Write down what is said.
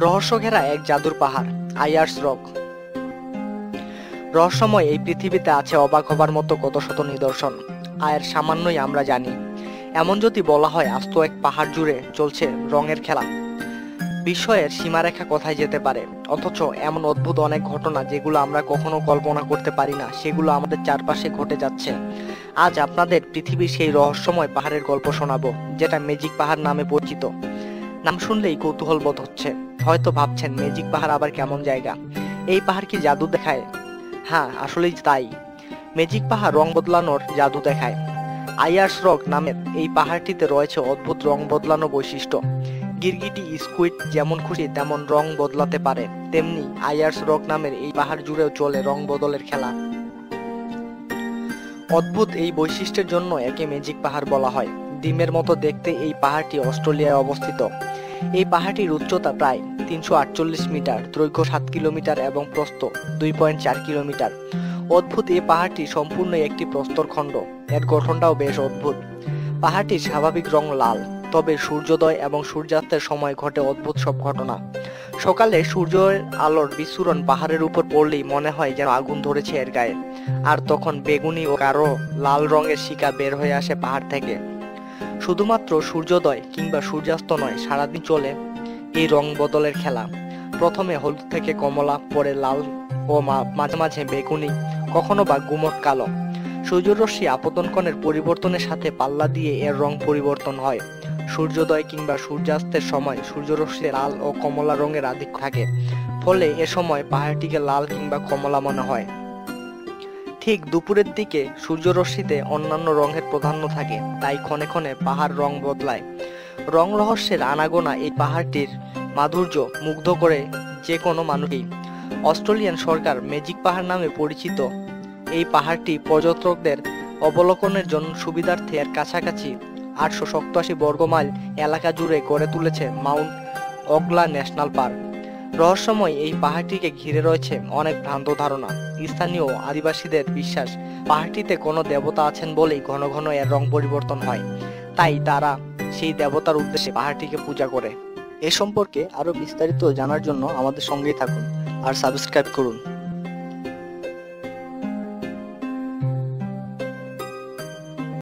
রহস্য ঘেরা এক জাদুর পাহাড় আয়ার্স রক। রহস্যময় এই পৃথিবীতে আছে অবাক হবার মতো কত শত নিদর্শন। আয়ের সামান্যই আমরা জানি। এমন যদি বলা হয়, আস্ত এক পাহাড় জুড়ে চলছে রঙের খেলা। বিস্ময়ের সীমারেখা কোথায় যেতে পারে? অথচ এমন অদ্ভুত অনেক ঘটনা যেগুলো আমরা কখনো কল্পনা করতে পারি না, সেগুলো আমাদের চারপাশে ঘটে যাচ্ছে। আজ আপনাদের পৃথিবীর সেই রহস্যময় পাহাড়ের গল্প শোনাবো, যেটা ম্যাজিক পাহাড় নামে পরিচিত। নাম শুনলেই কৌতূহল বোধ হচ্ছে। হয়তো ভাবছেন ম্যাজিক পাহাড় আবার কেমন জায়গা? এই পাহাড় কি জাদু দেখায়? হ্যাঁ আসলেই তাই। ম্যাজিক পাহাড় রং বদলানোর জাদু দেখায়। আয়ার্স রক নামের এই পাহাড়টিতে রয়েছে অদ্ভুত রং বদলানো বৈশিষ্ট্য। গিরগিটি স্কুইড যেমন খুশি, তেমন রং বদলাতে পারে। তেমনি আয়ার্স রক নামের এই পাহাড় জুড়েও চলে রং বদলের খেলা। অদ্ভুত এই বৈশিষ্ট্যের জন্য একে ম্যাজিক পাহাড় বলা হয়। ডিমের মতো দেখতে এই পাহাড়টি অস্ট্রেলিয়ায় অবস্থিত। এই পাহাড়টির উচ্চতা প্রায় তিনশো আটচল্লিশ মিটার, দৈর্ঘ্য সাত কিলোমিটার এবং প্রস্থ দুই পয়েন্ট চার কিলোমিটার। অদ্ভুত এই পাহাড়টি সম্পূর্ণ একটি প্রস্তর খণ্ড। এর গঠনটাও বেশ অদ্ভুত। পাহাড়টির স্বাভাবিক রং লাল, তবে সূর্যোদয় এবং সূর্যাস্তের সময় ঘটে অদ্ভুত সব ঘটনা। সকালে সূর্যের আলোর বিস্ফোরণ পাহাড়ের উপর পড়লেই মনে হয় যেন আগুন ধরেছে এর গায়ে। আর তখন বেগুনি ও কারও লাল রঙের শিকা বের হয়ে আসে পাহাড় থেকে। শুধুমাত্র সূর্যোদয় কিংবা সূর্যাস্ত নয়, সারাদিন চলে এই রং বদলের খেলা। প্রথমে হলুদ থেকে কমলা, পরে লাল ও মাঝে মাঝে বেগুনি, কখনো বা গুমট কালো। সূর্যরশ্মি আপতনকণের পরিবর্তনের সাথে পাল্লা দিয়ে এর রং পরিবর্তন হয়। সূর্যোদয় কিংবা সূর্যাস্তের সময় সূর্যরশ্মি লাল ও কমলা রঙের আধিক্য থাকে। ফলে এ সময় পাহাড়টিকে লাল কিংবা কমলা মনে হয়। ঠিক দুপুরের দিকে সূর্যরশ্মিতে অন্যান্য রঙের প্রাধান্য থাকে, তাই ক্ষণে ক্ষণে পাহাড় রং বদলায়। রং রহস্যের আনাগোনা এই পাহাড়টির মাধুর্য মুগ্ধ করে যে কোনো মানুষই। অস্ট্রেলিয়ান সরকার ম্যাজিক পাহাড় নামে পরিচিত এই পাহাড়টি পর্যটকদের অবলোকনের জন্য সুবিধার্থে এর কাছাকাছি আটশো সপ্তাশি বর্গমাইল এলাকা জুড়ে গড়ে তুলেছে মাউন্ট অগলা ন্যাশনাল পার্ক। রহস্যময় এই পাহাড়টিকে ঘিরে রয়েছে অনেক ভ্রান্ত ধারণা। স্থানীয় আদিবাসীদের বিশ্বাস, পাহাড়টিতে কোনো দেবতা আছেন বলেই ঘন ঘন এর রং পরিবর্তন হয়। তাই তারা সেই দেবতার উদ্দেশ্যে পাহাড়টিকে পূজা করে। এ সম্পর্কে আরও বিস্তারিত জানার জন্য আমাদের সঙ্গেই থাকুন আর সাবস্ক্রাইব করুন।